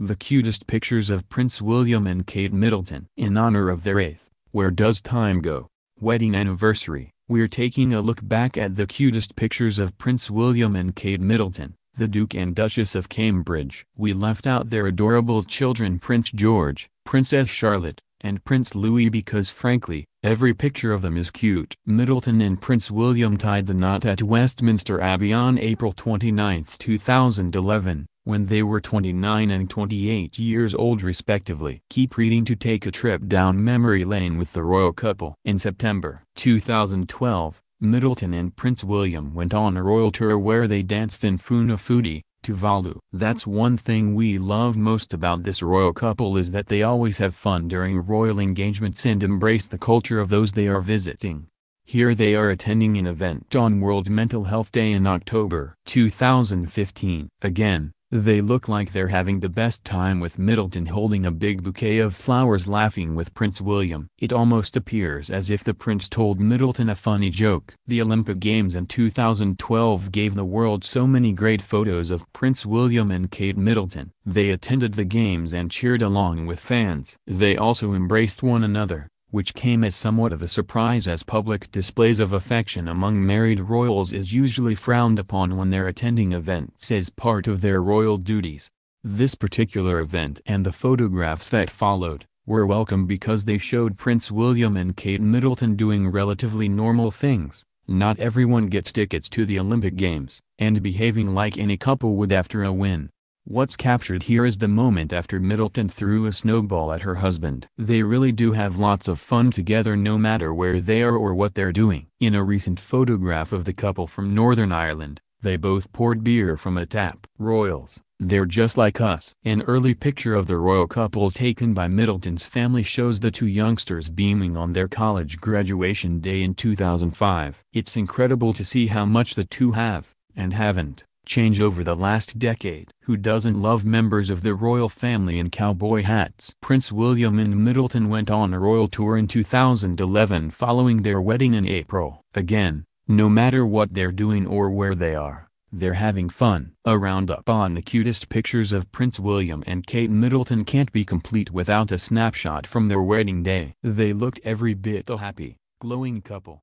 The cutest pictures of Prince William and Kate Middleton. In honor of their 8th, Where Does Time Go? wedding anniversary, we're taking a look back at the cutest pictures of Prince William and Kate Middleton, the Duke and Duchess of Cambridge. We left out their adorable children Prince George, Princess Charlotte, and Prince Louis because frankly, every picture of them is cute. Middleton and Prince William tied the knot at Westminster Abbey on April 29, 2011, when they were 29 and 28 years old respectively. Keep reading to take a trip down memory lane with the royal couple. In September 2012, Middleton and Prince William went on a royal tour where they danced in Funafuti, Tuvalu. That's one thing we love most about this royal couple is that they always have fun during royal engagements and embrace the culture of those they are visiting. Here they are attending an event on World Mental Health Day in October 2015. Again, they look like they're having the best time with Middleton holding a big bouquet of flowers laughing with Prince William. It almost appears as if the prince told Middleton a funny joke. The Olympic Games in 2012 gave the world so many great photos of Prince William and Kate Middleton. They attended the games and cheered along with fans. They also embraced one another which came as somewhat of a surprise as public displays of affection among married royals is usually frowned upon when they're attending events as part of their royal duties. This particular event and the photographs that followed, were welcome because they showed Prince William and Kate Middleton doing relatively normal things. Not everyone gets tickets to the Olympic Games, and behaving like any couple would after a win. What's captured here is the moment after Middleton threw a snowball at her husband. They really do have lots of fun together no matter where they are or what they're doing. In a recent photograph of the couple from Northern Ireland, they both poured beer from a tap. Royals, they're just like us. An early picture of the royal couple taken by Middleton's family shows the two youngsters beaming on their college graduation day in 2005. It's incredible to see how much the two have, and haven't, change over the last decade. Who doesn't love members of the royal family in cowboy hats? Prince William and Middleton went on a royal tour in 2011 following their wedding in April. Again, no matter what they're doing or where they are, they're having fun. A roundup on the cutest pictures of Prince William and Kate Middleton can't be complete without a snapshot from their wedding day. They looked every bit a happy, glowing couple.